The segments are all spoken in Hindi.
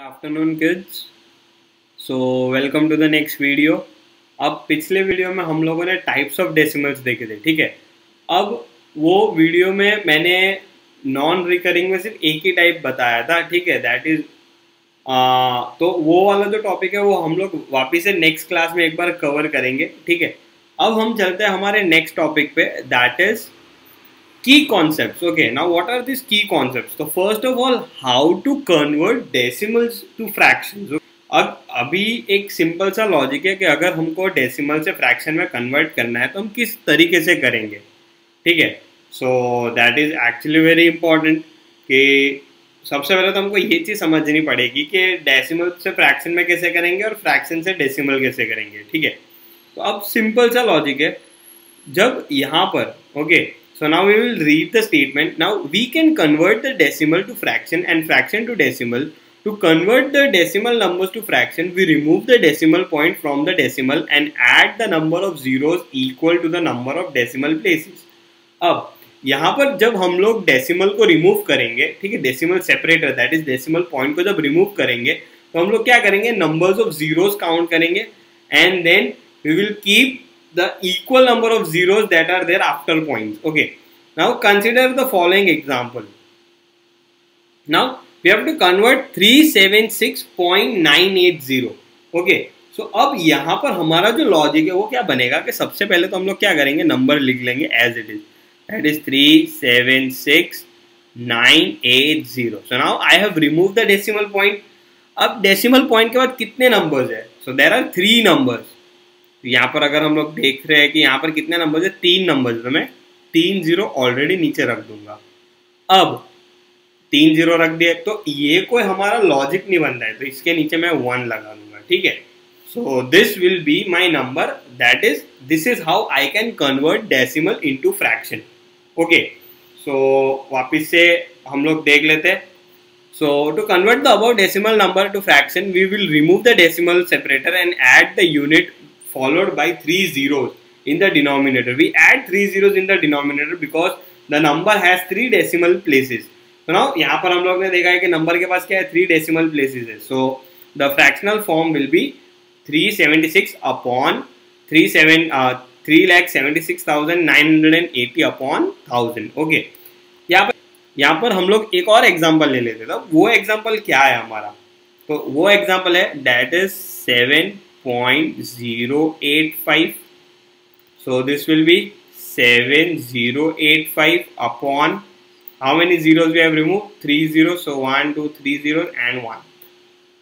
Afternoon kids so welcome to the next video अब पिछले वीडियो में हम लोगों ने टाइप्स ऑफ़ डेसिमल्स देखे थे, ठीक है? अब वो वीडियो में मैंने नॉन रिकरिंग में सिर्फ़ एक ही टाइप बताया था, ठीक है? दैट इज़ तो वो वाला जो टॉपिक है वो हम लोग वापिस से नेक्स्ट क्लास में एक बार कवर करेंगे, ठीक है? अब हम चलते हैं हमारे नेक्स्ट टॉपिक पे that is key concepts. Okay now what are these key concepts? So first of all how to convert decimals to fractions. अब अभी एक सिंपल सा लॉजिक है कि अगर हमको डेसिमल से फ्रैक्शन में कन्वर्ट करना है तो हम किस तरीके से करेंगे? ठीक है? So that is actually very important कि सबसे पहले तो हमको ये चीज़ समझनी पड़ेगी कि डेसिमल से फ्रैक्शन में कैसे करेंगे और फ्रैक्शन से डेसिमल कैसे करेंगे? ठीक है? तो अब सिंपल सा लॉजिक है। जब यहाँ पर okay okay, So now we will read the statement. Now we can convert the decimal to fraction and fraction to decimal. To convert the decimal numbers to fraction, we remove the decimal point from the decimal and add the number of zeros equal to the number of decimal places. अब यहाँ पर जब हम लोग डेसिमल को रिमूव करेंगे ठीक है decimal separator that is decimal point को जब रिमूव करेंगे तो हम लोग क्या करेंगे नंबर्स ऑफ़ जीरोस काउंट करेंगे and then we will keep the equal number of zeros that are there after points. Okay. Now consider the following example. Now we have to convert 376.980. Okay. so, अब यहाँ पर हमारा जो लॉजिक है वो क्या बनेगा कि सबसे पहले तो हम लोग क्या करेंगे नंबर लिख लेंगे as it is that is three seven six nine eight zero so now I have remove the decimal point अब डेसिमल पॉइंट के बाद कितने नंबर्स है so there are three numbers तो यहाँ पर अगर हम लोग देख रहे हैं कि यहाँ पर कितने नंबर है? तीन नंबर तो मैं तीन ज़ीरो ऑलरेडी नीचे रख दूँगा। अब तीन ज़ीरो रख दिया। तो ये कोई हमारा लॉजिक नहीं बन रहा है। तो इसके नीचे मैं वन लगा दूँगा। ठीक है? So this will be my number that is this is how I can convert decimal into fraction okay so वापिस से हम लोग देख लेते हैं। So to convert the above decimal number to fraction, we will remove the decimal separator and add the unit followed by three zeros in the denominator. We add three zeros in the denominator because the number has three decimal places. So now, यहाँ पर हम लोग ने देखा है कि नंबर के पास क्या है? थ्री डेसिमल प्लेसेस है। Six upon three seven three lakh seventy six thousand nine hundred and eighty upon thousand okay यहाँ पर यहाँ पर हम लोग एक और एग्ज़ाम्पल ले लेते तो वो एग्ज़ाम्पल क्या है हमारा? तो वो एग्ज़ाम्पल है that is seven 0.085 so this will be 7085 upon how many zeros we have removed 3 zeros so 1 2 3 zeros and 1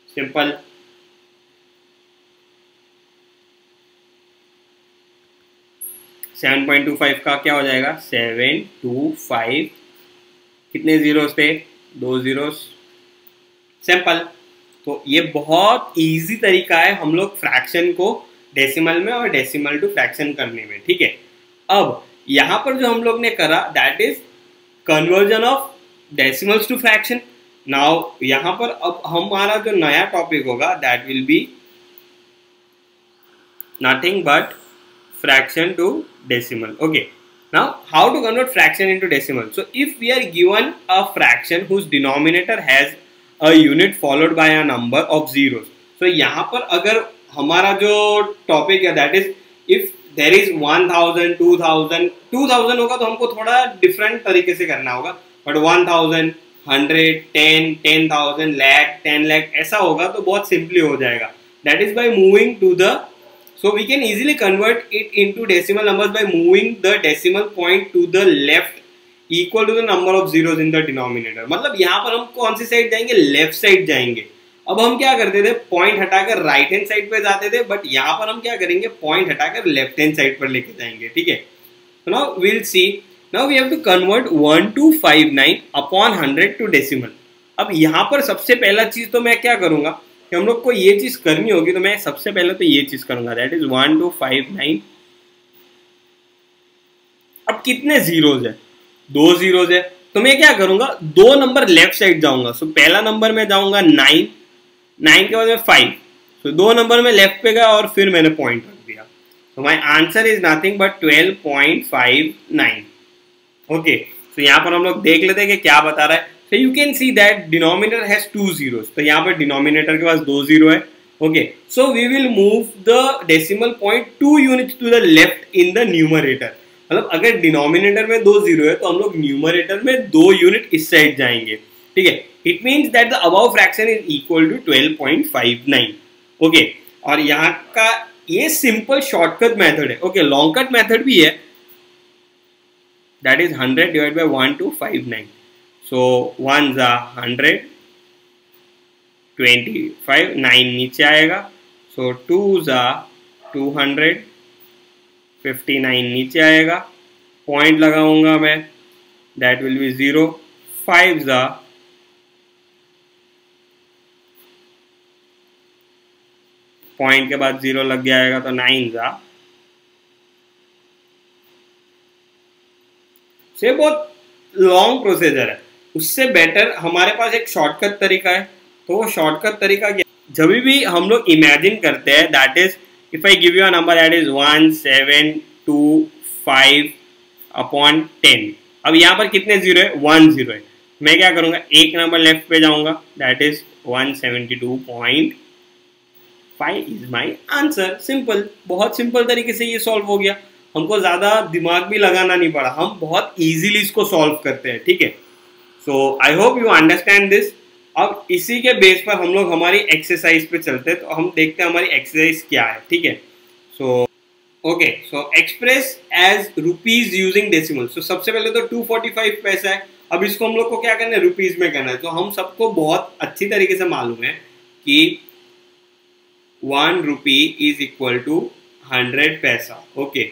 simple seven point two five का क्या हो जाएगा सेवन टू फाइव कितने जीरोस थे दो जीरोस सिंपल तो ये बहुत इजी तरीका है हम लोग फ्रैक्शन को डेसिमल में और डेसिमल टू फ्रैक्शन करने में, ठीक है? अब, यहाँ पर जो हम लोग ने करा that is conversion of decimals to fraction now यहाँ पर अब हमारा जो नया टॉपिक होगा that will be nothing but fraction to decimal okay now how to convert fraction into decimal so if we are given a fraction whose denominator has a unit followed by a number of zero so यहाँ पर अगर हमारा जो टॉपिक है that is if there is one thousand two thousand two thousand होगा तो हमको थोड़ा डिफरेंट तरीके से करना होगा। But one thousand hundred ten ten thousand lakh ten lakh ऐसा होगा तो बहुत सिंपली हो जाएगा। That is by moving to the so we can easily convert it into decimal numbers by moving the decimal point to the left equal to the number of zero in the denominator मतलब यहाँ पर हम कौन सी साइड जाएँगे? लेफ़्ट साइड जाएँगे। अब हम क्या करते थे? पॉइंट हटाकर राइट हैंड साइड पे जाते थे बट यहाँ पर हम क्या करेंगे? पॉइंट हटाकर लेफ़्ट हैंड साइड पर लेके जाएँगे, ठीक है? Now will see now we have to convert one two five nine upon hundred to decimal अब यहाँ पर सबसे पहला चीज़ तो मैं क्या करूँगा? कि हम लोग को ये चीज़ करनी होगी तो मैं सबसे पहले तो ये चीज़ करूँगा। That is one two five nine अब कितने जीरोज है? दो जीरोज है। तो मैं क्या करूँगा? दो नंबर लेफ़्ट साइड जाऊँगा। सो पहला नंबर में जाऊँगा नाइन नाइन के बाद में फाइव तो दो नंबर में लेफ़्ट पे गया और फिर मैंने पॉइंट रख दिया। तो my answer is nothing but twelve point five nine okay तो यहाँ पर हम लोग देख लेते हैं कि क्या बता रहा है। So, you can see that denominator has two zeros तो यहाँ पर denominator के पास दो ज़ीरो है। Okay so we will move the decimal point two unit to the left in the numerator मतलब अगर डिनोमिनेटर में दो ज़ीरो है तो हम लोग न्यूमरेटर में दो यूनिट इस साइड जाएँगे। ठीक है? It means that the above fraction is equal to twelve point five nine okay और यहाँ का ये सिंपल शॉर्टकट मेथड है। ओके लॉन्ग कट मेथड भी है। That is hundred divide by one two five nine so one ज़ा हंड्रेड ट्वेंटी फाइव नाइन नीचे आएगा। सो टू ज़ा टू हंड्रेड फिफ्टी नाइन नीचे आएगा। पॉइंट लगाऊँगा मैं। That will be zero five ज़ा। पॉइंट के बाद ज़ीरो लग जाएगा तो नाइन ज़ा। से बहुत लॉन्ग प्रोसीजर है। उससे बेटर हमारे पास एक शॉर्टकट तरीका है। तो वो शॉर्टकट तरीका क्या जब भी हम लोग इमेजिन करते हैं that is if I give you a number that is one seven two five upon ten अब यहाँ पर कितने ज़ीरो है? वन ज़ीरो है। मैं क्या करूँगा? एक नंबर लेफ़्ट पे जाऊँगा। That is one seventy two point five is my answer simple बहुत सिंपल तरीके से ये सॉल्व हो गया। हमको ज़्यादा दिमाग भी लगाना नहीं पड़ा। हम बहुत ईजिली इसको सॉल्व करते हैं। ठीक है? So I hope you understand this अब इसी के बेस पर हम लोग हमारी एक्सरसाइज पे चलते हैं तो हम देखते हैं हमारी एक्सरसाइज क्या है, ठीक है? So okay so express as rupees using decimal so सबसे पहले तो 245 पैसा है। अब इसको हम लोग को क्या करना है? रुपीज़ में करना है। तो हम सबको बहुत अच्छी तरीके से मालूम है कि one rupee is equal to hundred paisa okay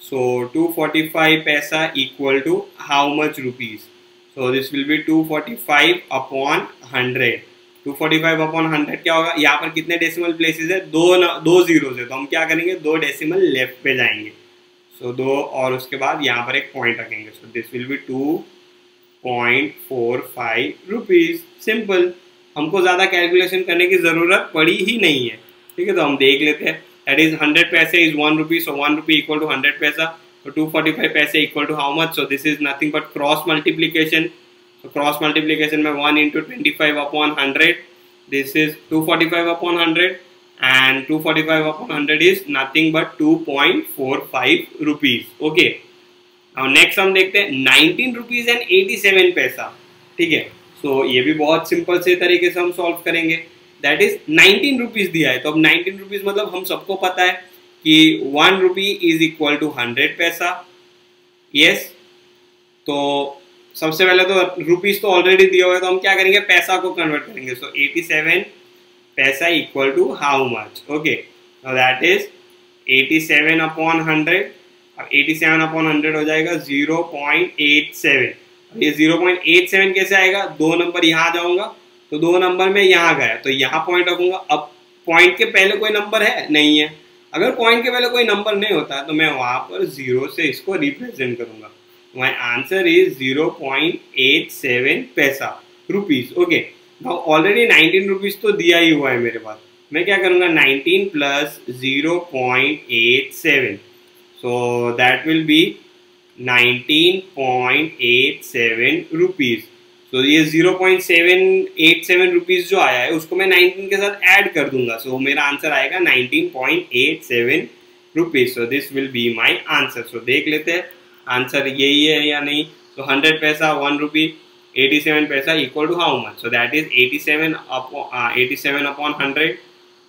so two forty five paisa equal to how much rupees so this will be 245 upon 100 245 upon 100 क्या होगा? यहाँ पर कितने डेसिमल प्लेसेस है? दो न, दो जीरोज है। तो हम क्या करेंगे? दो डेसिमल लेफ़्ट पे जाएँगे। सो so, दो और उसके बाद यहाँ पर एक पॉइंट रखेंगे। So this will be two point four five rupees simple हमको ज़्यादा कैलकुलेशन करने की ज़रूरत पड़ी ही नहीं है। ठीक है? तो हम देख लेते हैं। That is hundred paise is one rupees so one rupee equal to hundred paisa So 245 paise equal to how much? So this is nothing but cross multiplication. So cross multiplication में 1 into 25 upon 100. This is 245 upon 100 and 245 upon 100 is nothing but 2.45 rupees. Okay. Now next हम देखते हैं 19 rupees and 87 पैसा ठीक है so, ये भी बहुत सिंपल से तरीके से हम सॉल्व करेंगे दैट इज़ 19 रुपीज़ दिया है तो अब 19 रुपीज़ मतलब हम सबको पता है कि one rupee is equal to hundred paisa yes तो सबसे पहले तो रुपीज़ तो ऑलरेडी दिया हुआ है तो हम क्या करेंगे? पैसा को कन्वर्ट करेंगे। So eighty seven paisa equal to how much okay that is eighty seven upon hundred अब एटी सेवन अपॉन हंड्रेड हो जाएगा ज़ीरो पॉइंट एट सेवन ये ज़ीरो पॉइंट एट सेवन कैसे आएगा? दो नंबर यहाँ जाऊँगा तो दो नंबर में यहाँ गया। तो यहाँ पॉइंट रखूँगा। अब पॉइंट के पहले कोई नंबर है? नहीं है। अगर पॉइंट के पहले कोई नंबर नहीं होता तो मैं वहाँ पर ज़ीरो से इसको रिप्रेजेंट करूँगा। My answer is zero point eight seven paisa rupees okay already nineteen rupees तो दिया ही हुआ है मेरे पास। मैं क्या करूँगा? Nineteen plus zero point eight seven so that will be nineteen point eight seven rupees तो ये zero point seven eight seven rupees जो आया है उसको मैं नाइनटीन के साथ ऐड कर दूँगा। सो so, मेरा आंसर आएगा nineteen point eight seven rupees so this will be my answer so देख लेते हैं आंसर यही है या नहीं? तो hundred paisa one rupee eighty seven paisa equal to how much so that is eighty seven eighty seven upon hundred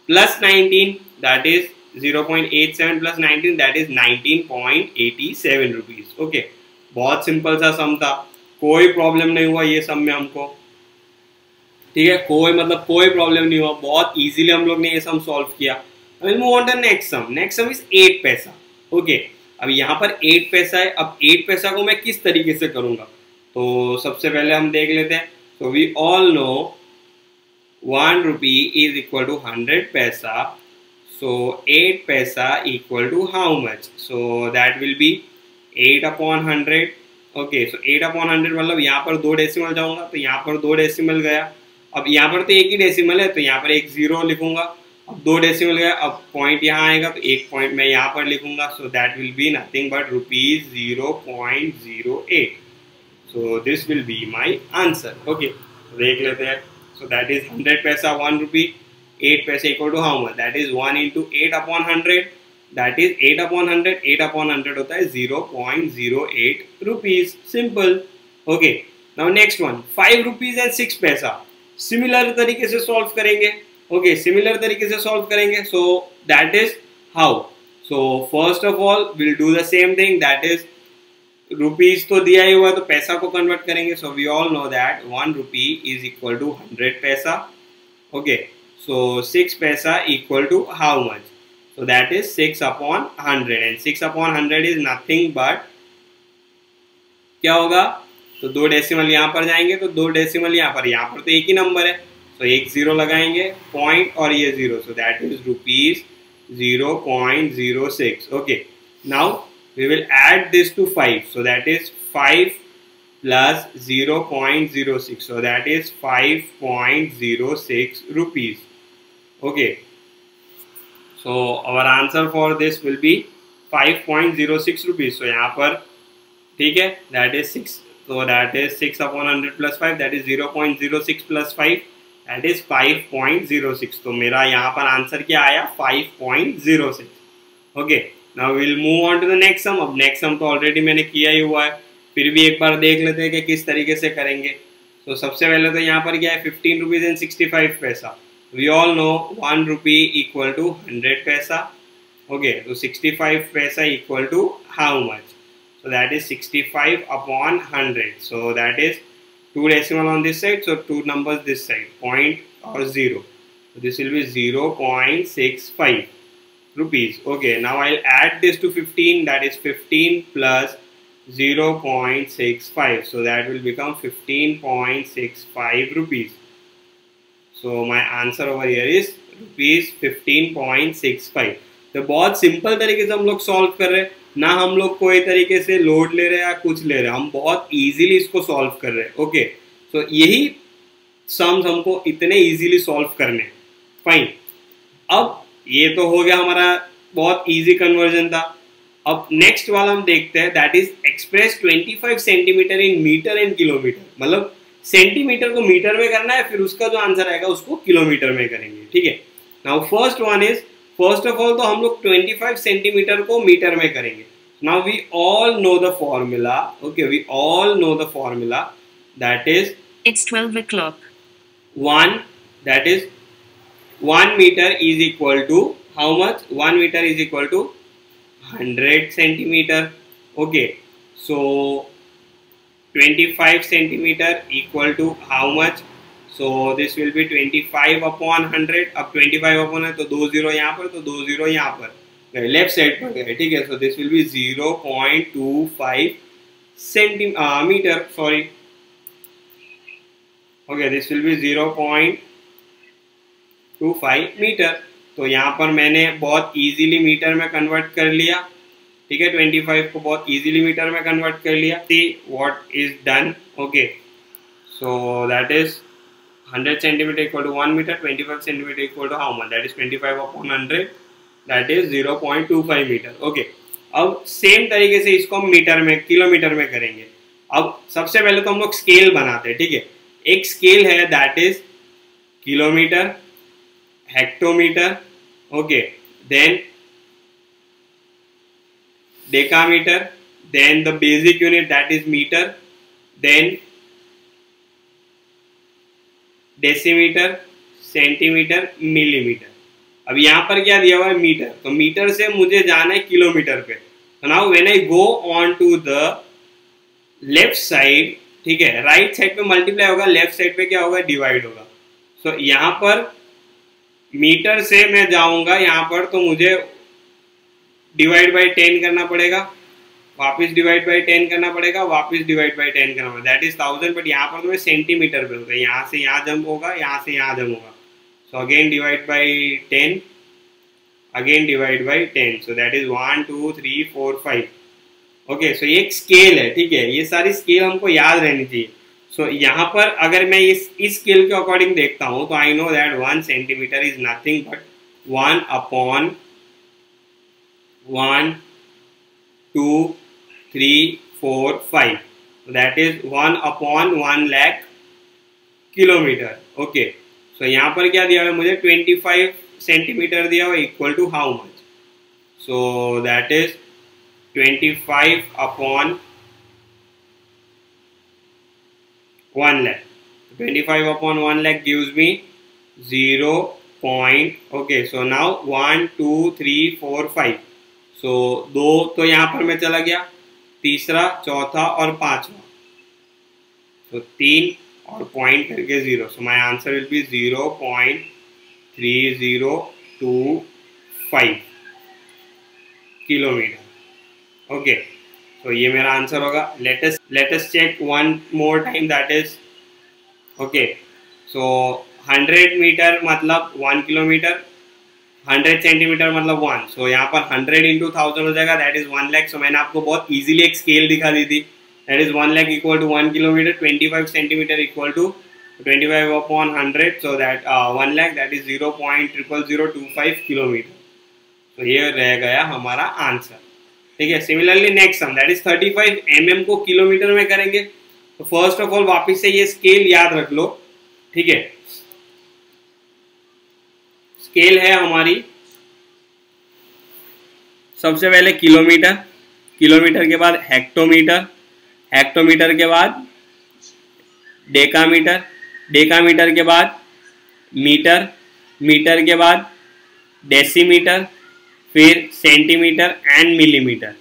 plus nineteen that is zero point eight seven plus nineteen that is nineteen point eighty seven rupees okay बहुत सिंपल सा सम था। कोई प्रॉब्लम नहीं हुआ ये सब में हमको। ठीक है? कोई मतलब कोई प्रॉब्लम नहीं हुआ। बहुत इजीली हम लोग ने ये सम सॉल्व किया। Move on next sum next sum is eight paisa okay अब यहाँ पर एट पैसा है। अब एट पैसा को मैं किस तरीके से करूँगा? तो सबसे पहले हम देख लेते हैं। तो we all know one rupee is equal to hundred paisa so eight paisa equal to how much so that will be eight upon hundred okay so eight upon hundred मतलब यहाँ पर दो डेसिमल जाऊँगा तो यहाँ पर दो डेसिमल गया अब यहाँ पर तो एक ही डेसिमल है तो यहाँ पर एक ज़ीरो लिखूँगा अब दो डेसिमल गया अब पॉइंट यहाँ आएगा तो एक पॉइंट मैं यहाँ पर लिखूँगा so that will be nothing but rupees zero point zero eight So this will be my answer. Okay, देख लेते हैं. So that is 100 paisa 1 rupee. 8 paisa equal to how much? That is 1 into 8 upon 100. That is eight upon hundred eight upon hundred होता है zero point zero eight rupees simple okay now next one five rupees and six paisa similar तरीके से सॉल्व करेंगे. ओके सिमिलर तरीके से सॉल्व करेंगे. So that is how so first of all will do the same thing that is rupees तो दिया ही हुआ तो पैसा को कन्वर्ट करेंगे. So we all know that one rupee is equal to hundred paisa okay so six paisa equal to how much so that is six upon hundred and six upon hundred is nothing but क्या होगा? तो दो डेसिमल यहाँ पर जाएँगे तो दो डेसिमल यहाँ पर। यहाँ पर तो एक ही नंबर है। तो एक ज़ीरो लगाएँगे पॉइंट और ये zero so that is rupees zero point zero six okay now we will add this to 5 so, that is 5 plus 0.06 so, that is 5.06 rupees. Okay. So, our answer for this will be 5.06 rupees. So, यहाँ पर, ठीक है, that is 6 so, that is 6 upon 100 plus 5 that is 0.06 plus 5 that is 5.06 तो मेरा यहाँ पर आंसर क्या आया? Five 5.06 okay now will move on to the next sum अब नेक्स्ट सम तो ऑलरेडी मैंने किया ही हुआ है। फिर भी एक बार देख लेते हैं कि किस तरीके से करेंगे। तो सबसे पहले तो यहाँ पर क्या है? Fifteen rupees and sixty five paisa we all know 1 rupee equal to 100 paisa. Okay so 65 paisa equal to how much? So that is 65 upon 100 so that is two decimal on this side so two numbers this side point or zero. So this will be 0 0.65 rupees. Okay now I'll add this to 15 that is 15 plus 0 0.65 so that will become 15.65 rupees. So, my answer over here is rupees 15.65 तो बहुत सिंपल तरीके से हम लोग सॉल्व कर रहे हैं। ना हम लोग कोई तरीके से लोड ले रहे हैं या कुछ ले रहे हैं। हम बहुत इजीली इसको सॉल्व कर रहे हैं। ओके तो यही सम्स हमको इतने इजीली सॉल्व करने फाइन अब ये तो हो गया हमारा बहुत इजी कन्वर्जन था। अब नेक्स्ट वाला हम देखते हैं। That is express 25 centimetre in metre and kilometre मतलब सेंटीमीटर को मीटर में करना है फिर उसका जो आंसर आएगा उसको किलोमीटर में करेंगे ठीक है? Now first one is first of all तो हम लोग 25 सेंटीमीटर को मीटर में करेंगे। Now we all know the formula okay we all know the formula that is it's 12 o'clock. वन दैट इज़ 1 meter is equal to how much? 1 meter is equal to 100 centimeter okay? So 25 centimeter equal to how much? So, this will be 25 upon 100 अब 25 upon है तो दो ज़ीरो यहाँ पर तो दो ज़ीरो यहाँ पर। लेफ़्ट साइड पर गए, ठीक है? So this will be 0.25 centimeter sorry. Okay, this will be 0. Two five metre तो यहाँ पर मैंने बहुत इजीली मीटर में कन्वर्ट कर लिया। ठीक है ट्वेंटी फाइव को बहुत इजीली मीटर में कन्वर्ट कर लिया। See what is done okay so that is hundred centimetre equal to one metre twenty five centimetre equal to how much that is twenty five upon hundred that is zero point two five metre okay अब सेम तरीके से इसको हम मीटर में किलोमीटर में करेंगे। अब सबसे पहले तो हम लोग स्केल बनाते हैं, ठीक है। एक स्केल है दैट इज़ किलोमीटर hectometer ओके then decameter then the basic unit that is meter then decimetre centimetre millimetre अब यहाँ पर क्या दिया हुआ है? मीटर तो मीटर से मुझे जाना है किलोमीटर पे। तो now when I go on to the left side ठीक है राइट साइड पे मल्टीप्लाई होगा लेफ़्ट साइड पे क्या होगा? डिवाइड होगा। सो so, यहाँ पर मीटर से मैं जाऊँगा यहाँ पर तो मुझे डिवाइड बाई टेन करना पड़ेगा वापस डिवाइड बाई टेन करना पड़ेगा वापस डिवाइड बाई टेन करना पड़ेगा। दैट इज़ थाउज़ेंड बट यहाँ पर तो मैं सेंटीमीटर पे होगा यहाँ से यहाँ जम होगा यहाँ से यहाँ जम होगा। So again divide by ten again divide by ten so that is one two three four five okay so ये एक स्केल है ठीक है? ये सारी स्केल हमको याद रहनी चाहिए। सो so, यहाँ पर अगर मैं इस इस स्केल के अकॉर्डिंग देखता हूँ तो I know that one centimetre is nothing but one upon one two three four five that is one upon one lakh kilometre okay so यहाँ पर क्या दिया हुआ मुझे? 25 सेंटीमीटर दिया हुआ equal to how much so that is 25 upon one lakh 25 upon 1 lakh gives me 0 point, okay. So, now 1 2 3 4 5 so, दो तो यहाँ पर मैं चला गया। तीसरा, चौथा और पांचवा। तो तीन और पॉइंट करके zero so my answer will be zero point three zero two five kilometre okay तो ये मेरा आंसर होगा। Latest latest check one more time that is okay so hundred metre मतलब वन किलोमीटर हंड्रेड सेंटीमीटर मतलब वन। सो यहाँ पर हंड्रेड इंटू थाउज़ेंड हो जाएगा that is one lakh so मैंने आपको बहुत इजीली एक स्केल दिखा दी थी। That is 1 lakh equal to 1 kilometer 25 centimeter equal to 25 upon 100 so that uh, 1 lakh that is 0 0.00025 kilometer तो ये रह गया हमारा आंसर ठीक है similarly next sum that is 35 mm को किलोमीटर में करेंगे। तो फ़र्स्ट ऑफ़ ऑल वापस से ये स्केल याद रख लो। ठीक है स्केल है हमारी। सबसे पहले किलोमीटर। किलोमीटर के बाद हेक्टोमीटर हेक्टोमीटर के बाद डेकामीटर। डेकामीटर के बाद मीटर। मीटर के बाद डेसीमीटर। फिर सेंटीमीटर एंड मिलीमीटर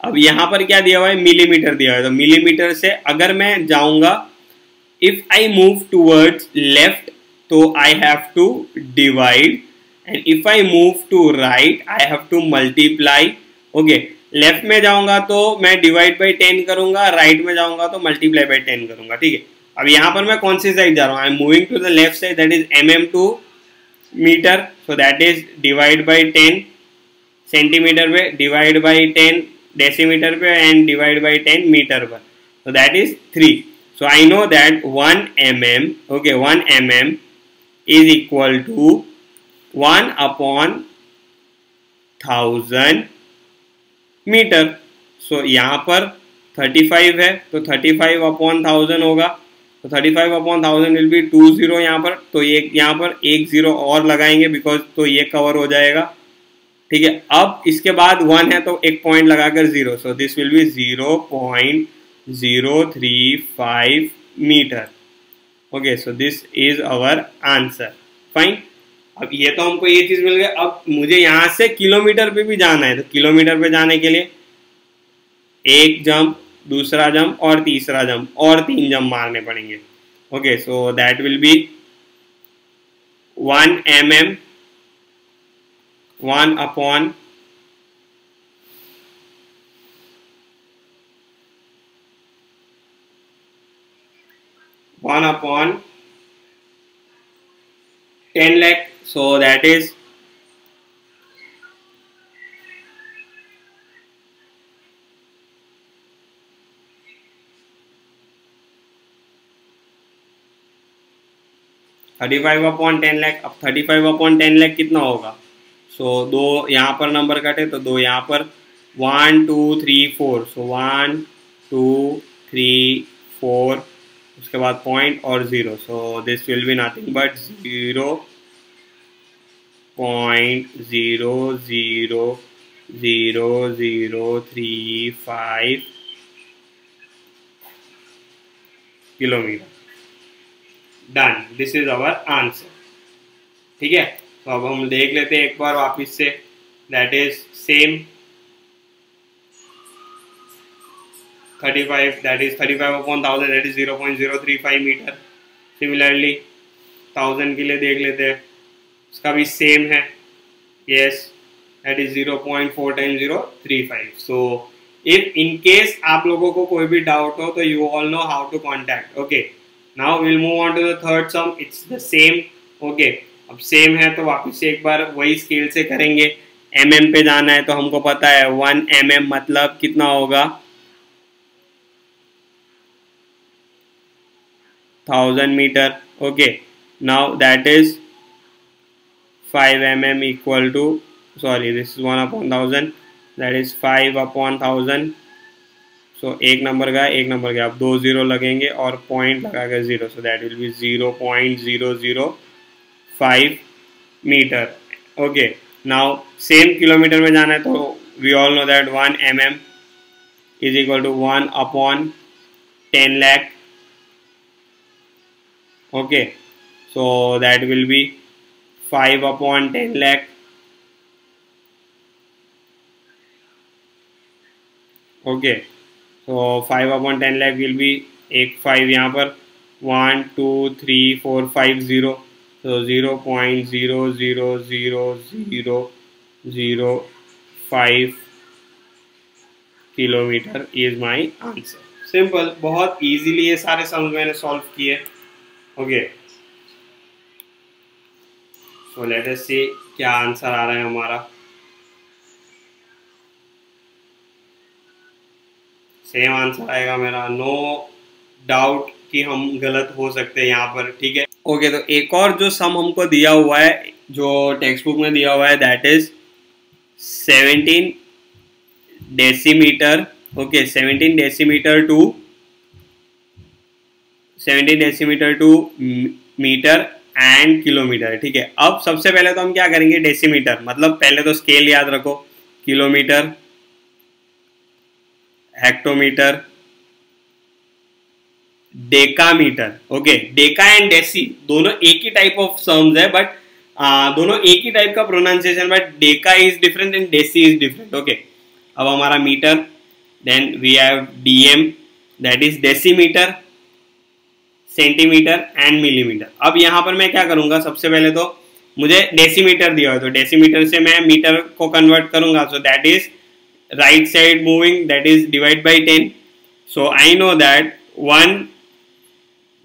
अब यहाँ पर क्या दिया हुआ है? मिलीमीटर दिया हुआ है। तो मिलीमीटर से अगर मैं जाऊँगा if I move towards left तो I have to divide and if I move to right I have to multiply okay left में जाऊँगा तो मैं डिवाइड बाई टेन करूँगा राइट में जाऊँगा तो मल्टीप्लाई बाई टेन करूँगा, ठीक है? अब यहाँ पर मैं कौन सी साइड जा रहा हूँ? I am moving to the left side that is M M to metre so that is divide by ten centimetre पे डिवाइड बाई टेन डेसीमीटर पे and divide by ten metre पर so that is 3 so i know that 1 mm okay 1 mm is equal to 1 upon 1000 metre. So यहाँ पर 35 है तो 35 अपॉन थाउज़ेंड होगा। तो 35 upon thousand will be two zero यहाँ पर। तो ये, यहाँ पर एक ज़ीरो और लगाएँगे बिकॉज़ तो ये कवर हो जाएगा। ठीक है, अब इसके बाद वन है तो एक पॉइंट लगाकर zero so this will be zero point zero three five metre okay so this is our answer fine अब ये तो हमको ये चीज़ मिल गई अब मुझे यहाँ से किलोमीटर पे भी जाना है तो किलोमीटर पे जाने के लिए एक जंप दूसरा जंप और तीसरा जंप और तीन जंप मारने पड़ेंगे। Okay so that will be one M M one upon one upon ten lakh so that is thirty five upon ten lakh अब thirty five upon ten lakh कितना होगा? सो so, दो यहाँ पर नंबर कटे तो दो यहाँ पर one two three four so one two three four उसके बाद पॉइंट और zero so this will be nothing but zero point zero zero zero zero three five kilometre done this is our answer ठीक है? तो अब हम देख लेते हैं एक बार वापिस से। That is same thirty five that is thirty 35 that is 35 upon 1000 that is 0.035 metre similarly 1000 के लिए देख लेते हैं। उसका भी सेम है। Yes that is 0.4 time 035 so if in case आप लोगों को कोई भी डाउट हो तो you all know how to contact okay now will move on to the third sum it's the same okay अब सेम है तो वापस एक बार वही स्केल से करेंगे। एम mm पे जाना है तो हमको पता है वन एम mm मतलब कितना होगा? Thousand metre okay now that is 5 mm equal to sorry this is 1 upon thousand. That is 5 upon thousand. So so, एक नंबर का एक नंबर गया अब दो ज़ीरो लगेंगे और पॉइंट लगा कर zero so that will be zero point zero zero five metre okay now same kilometre में जाना है तो we all know that one M M is equal to one upon ten lakh okay so that will be five upon ten lakh okay तो five upon ten lakh will be एक फाइव यहाँ पर. One two three four five zero तो zero point zero zero zero zero zero five kilometre is my answer simple बहुत इजीली ये सारे सम मैंने सॉल्व किए. Okay so let us see क्या आंसर आ रहा है हमारा। सेम आंसर आएगा मेरा। नो डाउट कि हम गलत हो सकते हैं यहाँ पर ठीक है? ओके okay, तो एक और जो सम हमको दिया हुआ है जो टेक्स्ट बुक में दिया हुआ है that is seventeen decimetre okay seventeen decimetre to seventeen decimetre to metre and kilometre ठीक है? अब सबसे पहले तो हम क्या करेंगे? डेसीमीटर मतलब पहले तो स्केल याद रखो। Kilometre hectometre decametre okay deca and deci दोनों एक ही टाइप ऑफ़ सर्म्स है बट दोनों एक ही टाइप का pronunciation but deca is different and deci is different okay अब हमारा metre then we have DM that is decimetre centimetre and millimetre अब यहाँ पर मैं क्या करूँगा, सबसे पहले तो मुझे डेसीमीटर दिया है। तो डेसीमीटर से मैं मीटर को कन्वर्ट करूँगा। So that is right side moving that is divide by ten so I know that one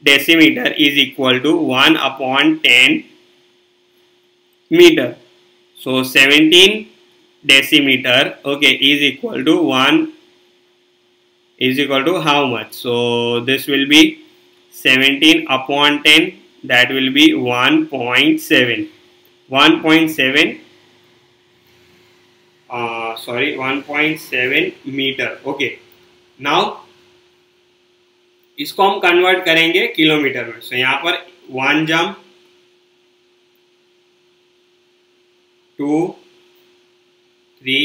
decimetre is equal to one upon ten metre so seventeen decimetre okay is equal to one is equal to how much so this will be 17 upon 10 that will be 1.7 1.7 sorry 1.7 metre okay now इसको हम कन्वर्ट करेंगे किलोमीटर में. सो so, यहाँ पर वन जम two three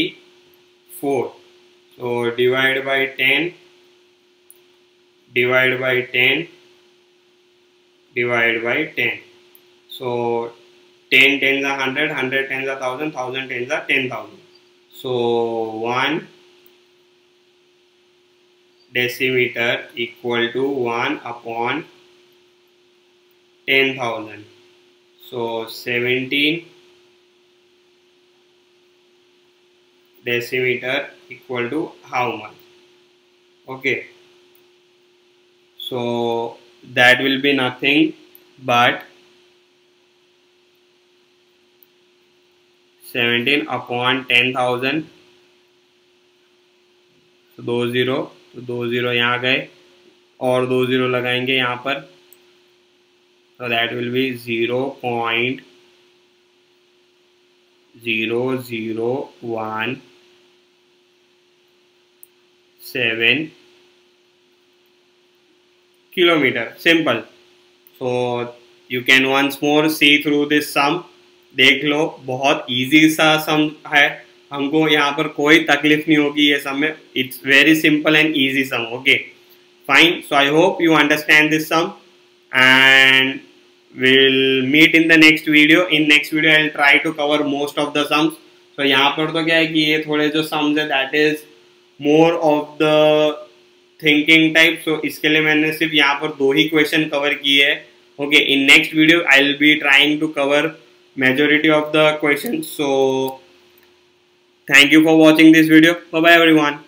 four so divide by ten divide by ten divided by 10 so 10 tens are 100 100 tens are 1000 1000 tens are 10000 so 1 decimeter equal to 1 upon 10,000. So 17 decimeter equal to how much? Okay. So that will be nothing but seventeen upon ten thousand तो दो ज़ीरो तो दो ज़ीरो यहाँ गए। और दो ज़ीरो लगाएँगे यहाँ पर। तो that will be zero point zero zero one seven kilometre simple so, you can once more see through this sum. देख लो, बहुत इजी सा सम है। हमको यहाँ पर कोई तकलीफ़ नहीं होगी ये सम में। It's very simple and easy sum okay fine so I hope you understand this sum and will meet in the next video in next video I try to cover most of the sums तो यहाँ पर तो क्या है कि ये थोड़े जो सम्स है that is more of the thinking type so इसके लिए मैंने सिर्फ़ यहाँ पर दो ही क्वेश्चन कवर की है। Okay in next video I will be trying to cover majority of the question so thank you for watching this video bye everyone